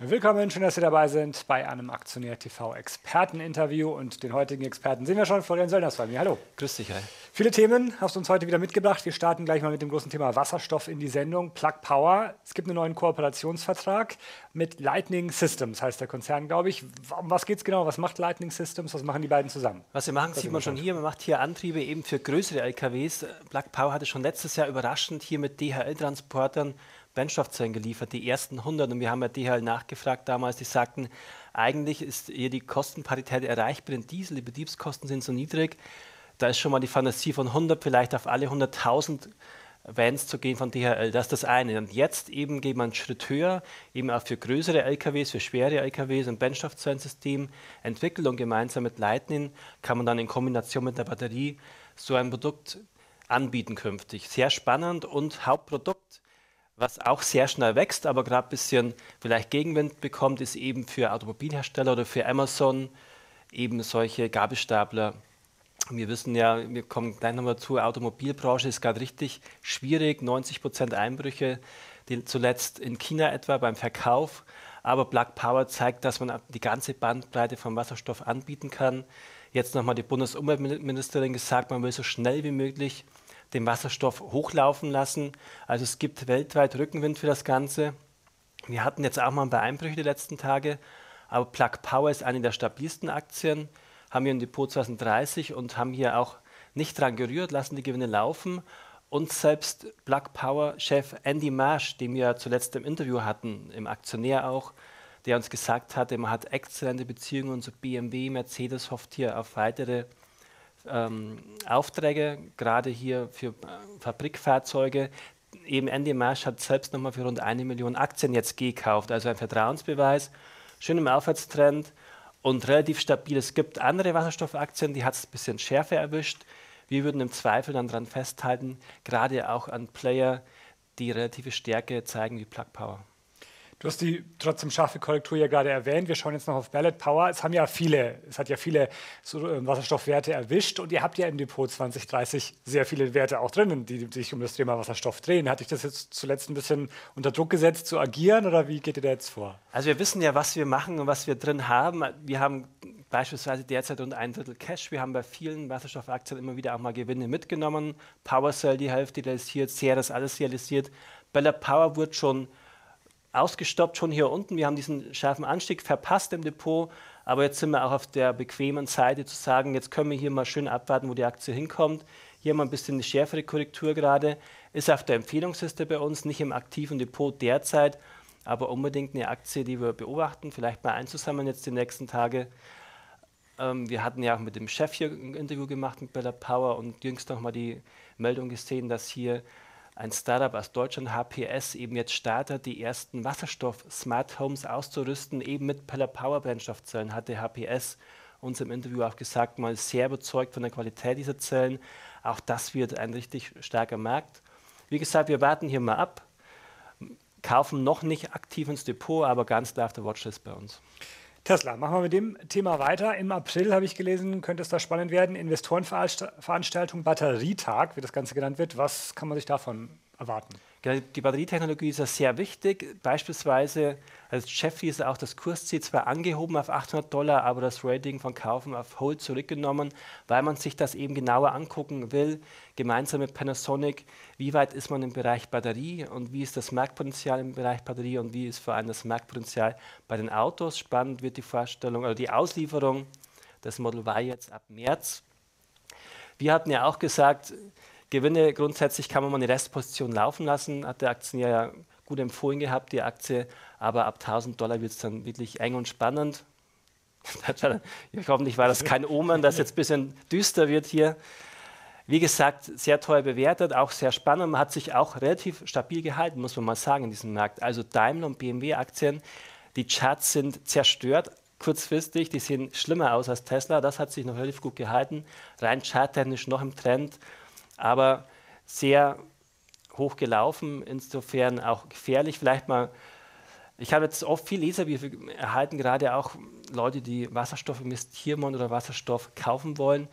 Willkommen, schön, dass Sie dabei sind bei einem Aktionär TV Experteninterview und den heutigen Experten sehen wir schon, Florian Söllners bei mir. Hallo. Grüß dich, hi. Viele Themen hast du uns heute wieder mitgebracht. Wir starten gleich mal mit dem großen Thema Wasserstoff in die Sendung. Plug Power. Es gibt einen neuen Kooperationsvertrag mit Lightning Systems, heißt der Konzern, glaube ich. Um was geht es genau? Was macht Lightning Systems? Was machen die beiden zusammen? Was wir machen, das sieht man schon hier. Man macht hier Antriebe eben für größere LKWs. Plug Power hatte schon letztes Jahr überraschend hier mit DHL-Transportern Brennstoffzellen geliefert, die ersten 100. Und wir haben ja DHL nachgefragt damals, die sagten, eigentlich ist hier die Kostenparität erreicht bei den Diesel, die Betriebskosten sind so niedrig. Da ist schon mal die Fantasie von 100 vielleicht auf alle 100.000 Vans zu gehen von DHL. Das ist das eine. Und jetzt eben geht man einen Schritt höher, eben auch für größere LKWs, für schwere LKWs ein Brennstoffzellensystem entwickelt und gemeinsam mit Lightning kann man dann in Kombination mit der Batterie so ein Produkt anbieten künftig. Sehr spannend und Hauptprodukt was auch sehr schnell wächst, aber gerade ein bisschen vielleicht Gegenwind bekommt, ist eben für Automobilhersteller oder für Amazon eben solche Gabelstapler. Wir wissen ja, wir kommen gleich nochmal zur Automobilbranche, ist gerade richtig schwierig, 90 Prozent Einbrüche, zuletzt in China etwa beim Verkauf. Aber Black Power zeigt, dass man die ganze Bandbreite von Wasserstoff anbieten kann. Jetzt nochmal die Bundesumweltministerin gesagt, man will so schnell wie möglich den Wasserstoff hochlaufen lassen. Also es gibt weltweit Rückenwind für das Ganze. Wir hatten jetzt auch mal ein paar Einbrüche die letzten Tage, aber Plug Power ist eine der stabilsten Aktien, haben wir im Depot 2030 und haben hier auch nicht dran gerührt, lassen die Gewinne laufen. Und selbst Plug Power-Chef Andy Marsh, den wir zuletzt im Interview hatten, im Aktionär auch, der uns gesagt hatte, man hat exzellente Beziehungen zu BMW, Mercedes hofft hier auf weitere ähm, Aufträge, gerade hier für äh, Fabrikfahrzeuge. Eben Andy Marsh hat selbst nochmal für rund eine Million Aktien jetzt gekauft, also ein Vertrauensbeweis, schön im Aufwärtstrend und relativ stabil. Es gibt andere Wasserstoffaktien, die hat es ein bisschen schärfer erwischt. Wir würden im Zweifel dann daran festhalten, gerade auch an Player, die relative Stärke zeigen wie Plug Power. Du hast die trotzdem scharfe Korrektur ja gerade erwähnt. Wir schauen jetzt noch auf Ballot Power. Es haben ja viele, es hat ja viele so, äh, Wasserstoffwerte erwischt und ihr habt ja im Depot 2030 sehr viele Werte auch drinnen, die sich um das Thema Wasserstoff drehen. Hat dich das jetzt zuletzt ein bisschen unter Druck gesetzt zu agieren oder wie geht ihr da jetzt vor? Also wir wissen ja, was wir machen und was wir drin haben. Wir haben beispielsweise derzeit rund ein Drittel Cash. Wir haben bei vielen Wasserstoffaktien immer wieder auch mal Gewinne mitgenommen. PowerCell die Hälfte realisiert, Ceres alles realisiert. Ballot Power wurde schon ausgestoppt schon hier unten. Wir haben diesen scharfen Anstieg verpasst im Depot, aber jetzt sind wir auch auf der bequemen Seite zu sagen, jetzt können wir hier mal schön abwarten, wo die Aktie hinkommt. Hier wir ein bisschen eine schärfere Korrektur gerade, ist auf der Empfehlungsliste bei uns, nicht im aktiven Depot derzeit, aber unbedingt eine Aktie, die wir beobachten, vielleicht mal einzusammeln jetzt die nächsten Tage. Ähm, wir hatten ja auch mit dem Chef hier ein Interview gemacht mit Bella Power und jüngst noch mal die Meldung gesehen, dass hier ein Startup aus Deutschland, HPS, eben jetzt startet, die ersten Wasserstoff-Smart Homes auszurüsten, eben mit Power-Brennstoffzellen, hatte HPS uns im Interview auch gesagt, mal sehr überzeugt von der Qualität dieser Zellen. Auch das wird ein richtig starker Markt. Wie gesagt, wir warten hier mal ab, kaufen noch nicht aktiv ins Depot, aber ganz klar auf der Watchlist bei uns. Tesla, machen wir mit dem Thema weiter. Im April habe ich gelesen, könnte es da spannend werden. Investorenveranstaltung Batterietag, wie das Ganze genannt wird. Was kann man sich davon erwarten? Die Batterietechnologie ist ja sehr wichtig. Beispielsweise als Jeffy ist auch das Kursziel zwar angehoben auf 800 Dollar, aber das Rating von Kaufen auf Hold zurückgenommen, weil man sich das eben genauer angucken will, gemeinsam mit Panasonic, wie weit ist man im Bereich Batterie und wie ist das Marktpotenzial im Bereich Batterie und wie ist vor allem das Marktpotenzial bei den Autos. Spannend wird die Vorstellung oder die Auslieferung des Model Y jetzt ab März. Wir hatten ja auch gesagt, Gewinne grundsätzlich kann man mal eine Restposition laufen lassen, hat der Aktionär ja gut empfohlen gehabt, die Aktie, aber ab 1000 Dollar wird es dann wirklich eng und spannend. Hoffentlich war das kein Omen, das jetzt ein bisschen düster wird hier. Wie gesagt, sehr teuer bewertet, auch sehr spannend. Man hat sich auch relativ stabil gehalten, muss man mal sagen, in diesem Markt. Also Daimler und BMW-Aktien, die Charts sind zerstört, kurzfristig. Die sehen schlimmer aus als Tesla. Das hat sich noch relativ gut gehalten. Rein charttechnisch noch im Trend aber sehr hoch gelaufen, insofern auch gefährlich. Vielleicht mal, ich habe jetzt oft viel Leserbriefe erhalten, gerade auch Leute, die Wasserstoff investieren wollen oder Wasserstoff kaufen wollen.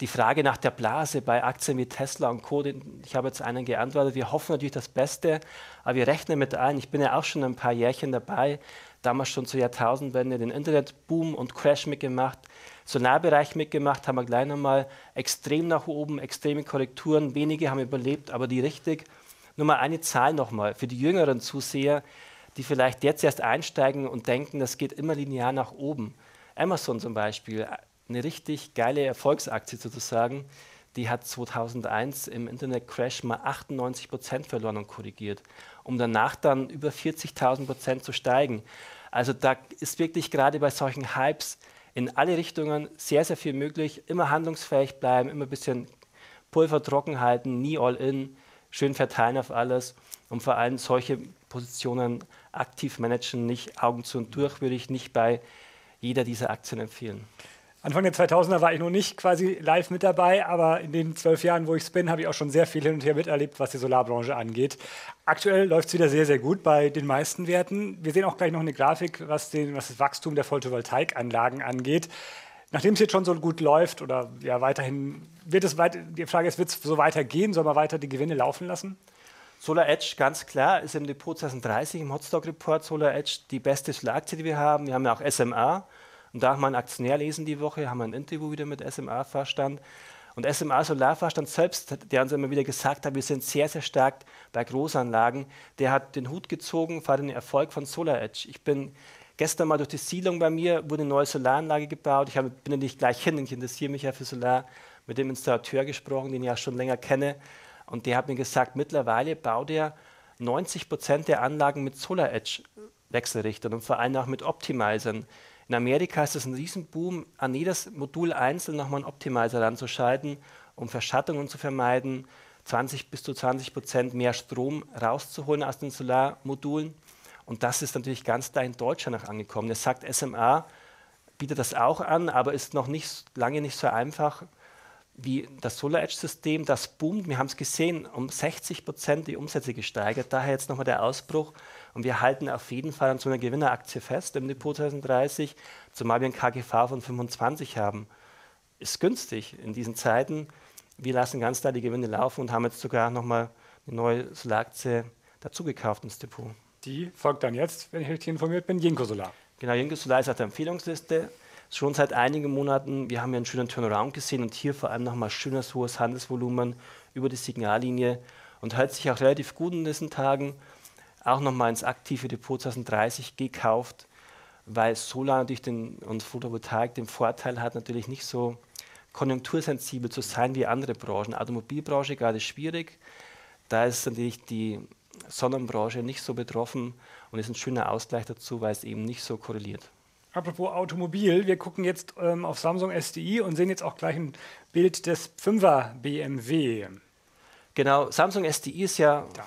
die Frage nach der Blase bei Aktien wie Tesla und Co., ich habe jetzt einen geantwortet, wir hoffen natürlich das Beste, aber wir rechnen mit ein, ich bin ja auch schon ein paar Jährchen dabei, damals schon zur Jahrtausendwende den Internetboom und Crash mitgemacht, Solarbereich mitgemacht, haben wir gleich nochmal extrem nach oben, extreme Korrekturen, wenige haben überlebt, aber die richtig. Nur mal eine Zahl nochmal für die jüngeren Zuseher, die vielleicht jetzt erst einsteigen und denken, das geht immer linear nach oben. Amazon zum Beispiel, eine richtig geile Erfolgsaktie sozusagen, die hat 2001 im Internet-Crash mal 98 Prozent verloren und korrigiert, um danach dann über 40.000 Prozent zu steigen. Also da ist wirklich gerade bei solchen Hypes in alle Richtungen sehr, sehr viel möglich. Immer handlungsfähig bleiben, immer ein bisschen Pulver trocken halten, nie all in, schön verteilen auf alles und vor allem solche Positionen aktiv managen, nicht Augen zu und durch, würde ich nicht bei jeder dieser Aktien empfehlen. Anfang der 2000er war ich noch nicht quasi live mit dabei, aber in den zwölf Jahren, wo ich es bin, habe ich auch schon sehr viel hin und her miterlebt, was die Solarbranche angeht. Aktuell läuft es wieder sehr, sehr gut bei den meisten Werten. Wir sehen auch gleich noch eine Grafik, was, den, was das Wachstum der Photovoltaikanlagen angeht. Nachdem es jetzt schon so gut läuft oder ja weiterhin, wird es weit, die Frage ist, wird es so weitergehen? Soll man weiter die Gewinne laufen lassen? Solar Edge, ganz klar, ist im Depot 2030 im Hotstock Report Solar Edge die beste Solaraktie, die wir haben. Wir haben ja auch SMA und da haben wir einen Aktionär lesen die Woche, haben wir ein Interview wieder mit SMA-Vorstand. Und SMA Solarvorstand selbst, der uns immer wieder gesagt hat, wir sind sehr, sehr stark bei Großanlagen, der hat den Hut gezogen vor den Erfolg von Solar Edge. Ich bin gestern mal durch die Siedlung bei mir, wurde eine neue Solaranlage gebaut. Ich bin ja nicht gleich hin, ich interessiere mich ja für Solar, mit dem Installateur gesprochen, den ich ja schon länger kenne. Und der hat mir gesagt, mittlerweile baut er 90 Prozent der Anlagen mit Solar Edge Wechselrichtern und vor allem auch mit Optimizern. In Amerika ist es ein Riesenboom, an jedes Modul einzeln nochmal einen Optimizer ranzuschalten, um Verschattungen zu vermeiden, 20 bis zu 20 Prozent mehr Strom rauszuholen aus den Solarmodulen. Und das ist natürlich ganz da in Deutschland auch angekommen. Das sagt SMA, bietet das auch an, aber ist noch nicht, lange nicht so einfach wie das Solar Edge System. Das boomt, wir haben es gesehen, um 60 Prozent die Umsätze gesteigert. Daher jetzt nochmal der Ausbruch und wir halten auf jeden Fall an so einer Gewinneraktie fest im Depot 2030, zumal wir ein KGV von 25 haben. Ist günstig in diesen Zeiten. Wir lassen ganz klar die Gewinne laufen und haben jetzt sogar nochmal eine neue Solaraktie dazugekauft ins Depot. Die folgt dann jetzt, wenn ich richtig informiert bin, Jinko Solar. Genau, Jinko Solar ist auf der Empfehlungsliste schon seit einigen Monaten. Wir haben ja einen schönen Turnaround gesehen und hier vor allem nochmal schönes hohes Handelsvolumen über die Signallinie und hält sich auch relativ gut in diesen Tagen auch nochmal ins aktive Depot 2030 gekauft, weil Solar natürlich den, und Photovoltaik den Vorteil hat, natürlich nicht so konjunktursensibel zu sein wie andere Branchen. Automobilbranche gerade schwierig. Da ist natürlich die Sonnenbranche nicht so betroffen und ist ein schöner Ausgleich dazu, weil es eben nicht so korreliert. Apropos Automobil, wir gucken jetzt ähm, auf Samsung SDI und sehen jetzt auch gleich ein Bild des 5er BMW. Genau, Samsung SDI ist ja, ja.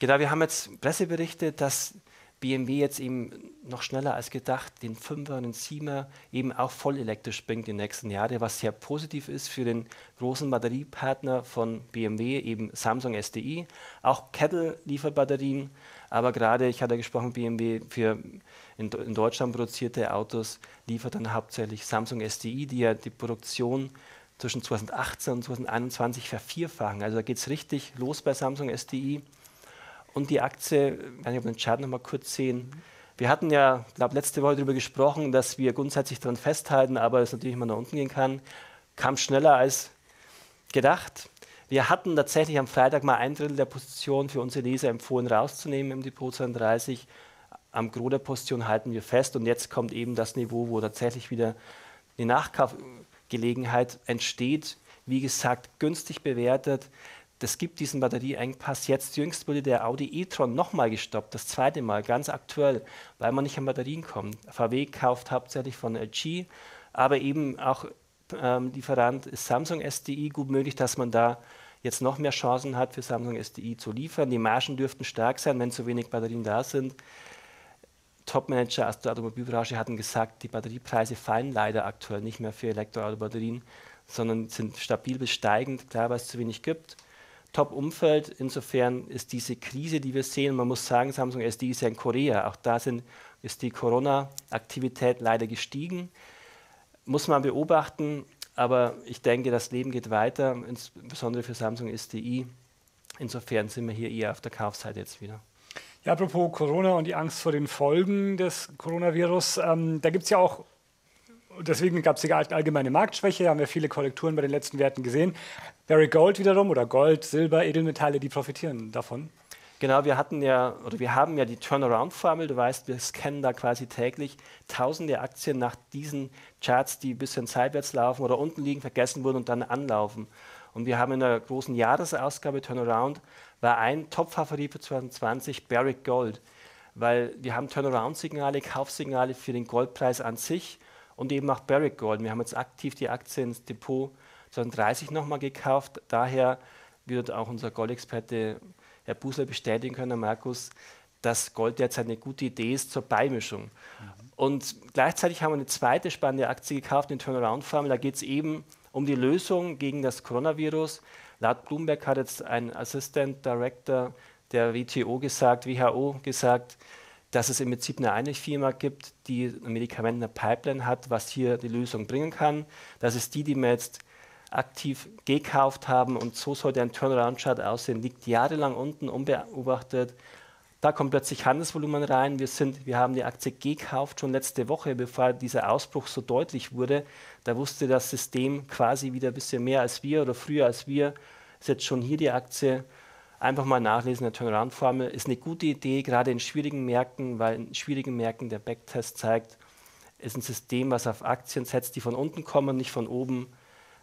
Genau, wir haben jetzt Presseberichte, dass BMW jetzt eben noch schneller als gedacht den 5er und den 7er eben auch voll elektrisch bringt in den nächsten Jahren, was sehr positiv ist für den großen Batteriepartner von BMW, eben Samsung SDI. Auch Kettle liefert Batterien, aber gerade, ich hatte gesprochen, BMW für in, in Deutschland produzierte Autos liefert dann hauptsächlich Samsung SDI, die ja die Produktion zwischen 2018 und 2021 vervierfachen. Also da geht es richtig los bei Samsung SDI. Und die Aktie, wenn ich den Chart noch mal kurz sehen, wir hatten ja, glaube letzte Woche darüber gesprochen, dass wir grundsätzlich daran festhalten, aber es natürlich immer nach unten gehen kann. Kam schneller als gedacht. Wir hatten tatsächlich am Freitag mal ein Drittel der Position für unsere Leser empfohlen rauszunehmen im Depot 32. Am Gros der Position halten wir fest und jetzt kommt eben das Niveau, wo tatsächlich wieder eine Nachkaufgelegenheit entsteht. Wie gesagt, günstig bewertet das gibt diesen Batterieengpass. Jetzt jüngst wurde der Audi e-tron nochmal gestoppt, das zweite Mal, ganz aktuell, weil man nicht an Batterien kommt. VW kauft hauptsächlich von LG, aber eben auch ähm, Lieferant ist Samsung SDI. Gut möglich, dass man da jetzt noch mehr Chancen hat, für Samsung SDI zu liefern. Die Margen dürften stark sein, wenn zu wenig Batterien da sind. Topmanager aus der Automobilbranche hatten gesagt, die Batteriepreise fallen leider aktuell nicht mehr für Elektroautobatterien, sondern sind stabil bis steigend, klar, weil es zu wenig gibt. Top-Umfeld. Insofern ist diese Krise, die wir sehen, man muss sagen, Samsung SD ist ja in Korea. Auch da sind, ist die Corona-Aktivität leider gestiegen. Muss man beobachten. Aber ich denke, das Leben geht weiter, insbesondere für Samsung SDI. Insofern sind wir hier eher auf der Kaufseite jetzt wieder. Ja, apropos Corona und die Angst vor den Folgen des Coronavirus, ähm, da gibt es ja auch, deswegen gab es die allgemeine Marktschwäche, haben wir viele Korrekturen bei den letzten Werten gesehen. Barry Gold wiederum oder Gold, Silber, Edelmetalle, die profitieren davon. Genau, wir hatten ja, oder wir haben ja die Turnaround-Formel, du weißt, wir scannen da quasi täglich tausende Aktien nach diesen Charts, die ein bisschen seitwärts laufen oder unten liegen, vergessen wurden und dann anlaufen. Und wir haben in der großen Jahresausgabe Turnaround, war ein Top-Favorit für 2020 Barrick Gold, weil wir haben Turnaround-Signale, Kaufsignale für den Goldpreis an sich und eben auch Barrick Gold. Wir haben jetzt aktiv die Aktie ins Depot 2030 nochmal gekauft, daher wird auch unser Goldexperte Herr Busler bestätigen können, Herr Markus, dass Gold derzeit eine gute Idee ist zur Beimischung. Mhm. Und gleichzeitig haben wir eine zweite spannende Aktie gekauft, den Turnaround-Formel. Da geht es eben um die Lösung gegen das Coronavirus. Laut Bloomberg hat jetzt ein Assistant Director der WTO gesagt, WHO gesagt, dass es im Prinzip eine eine Firma gibt, die ein Medikament in der Pipeline hat, was hier die Lösung bringen kann. Das ist die, die wir jetzt aktiv gekauft haben und so sollte ein Turnaround-Chart aussehen, liegt jahrelang unten unbeobachtet. Da kommt plötzlich Handelsvolumen rein. Wir, sind, wir haben die Aktie gekauft schon letzte Woche, bevor dieser Ausbruch so deutlich wurde. Da wusste das System quasi wieder ein bisschen mehr als wir oder früher als wir. Ist jetzt schon hier die Aktie. Einfach mal nachlesen, der Turnaround-Formel ist eine gute Idee, gerade in schwierigen Märkten, weil in schwierigen Märkten der Backtest zeigt, ist ein System, was auf Aktien setzt, die von unten kommen, nicht von oben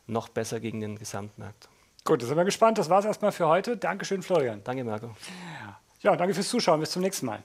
noch besser gegen den Gesamtmarkt. Gut, da sind wir gespannt. Das war es erstmal für heute. Dankeschön, Florian. Danke, Marco. Ja, danke fürs Zuschauen. Bis zum nächsten Mal.